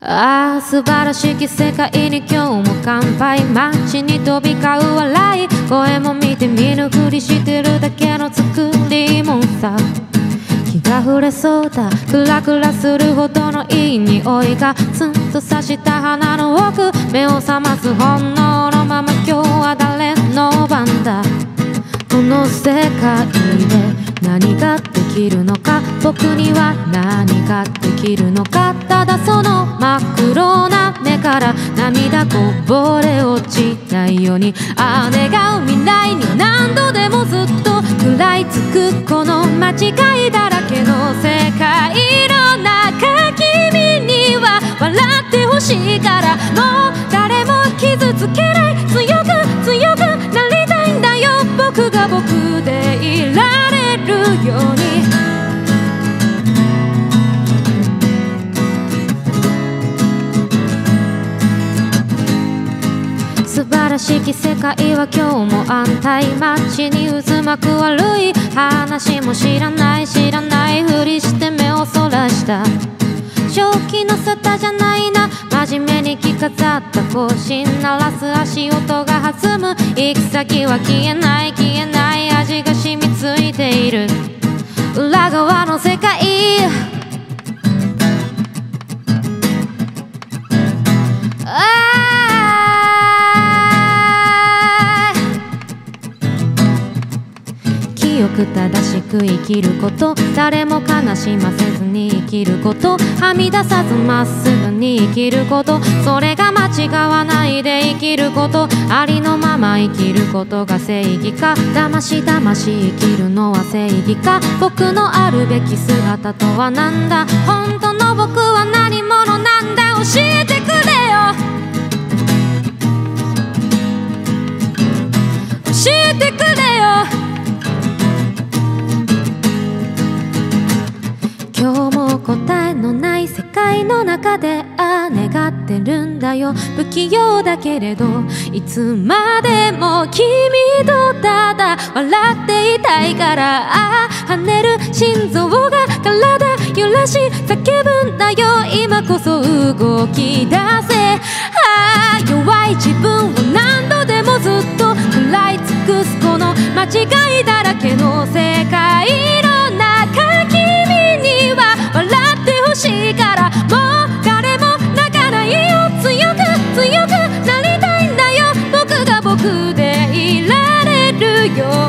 ああ素晴らしき世界に今日も乾杯街に飛び交う笑い。声も見て見ぬふりしてるだけの作りもんさ。気が触れそうだ。クラクラするほどのいい匂いがツンと刺した鼻の奥。目を覚ます本能のまま今日は誰の番だ。この世界で何ができるのか。僕には何ができるのか？ただその真っ黒な目から涙こぼれ落ちないように。ああ願う未来に何度でもずっと食らいつくこの間違いだらけの素晴らしき世界は今日も安泰街に渦巻く悪い話も知らない知らないふりして目をそらした正気の沙汰じゃないな。真面目に着飾った行進鳴らす足音が弾む。行き先は消えない消えない味が染みついている。裏側の世界。く正しく生きること。誰も悲しませずに生きること。はみ出さずまっすぐに生きること。それが間違わないで生きること。ありのまま生きることが正義か。騙し騙し生きるのは正義か。僕のあるべき姿とは何だ。本当の僕は何者なんだ。教えのない世界の中でああ願ってるんだよ。不器用だけれどいつまでも君とただ笑っていたいからああ跳ねる心臓が体揺らし叫ぶんだよ。今こそ動き出せ。ああ弱い自分を何度でもずっと食らい尽くすこの間違いだらけの世 your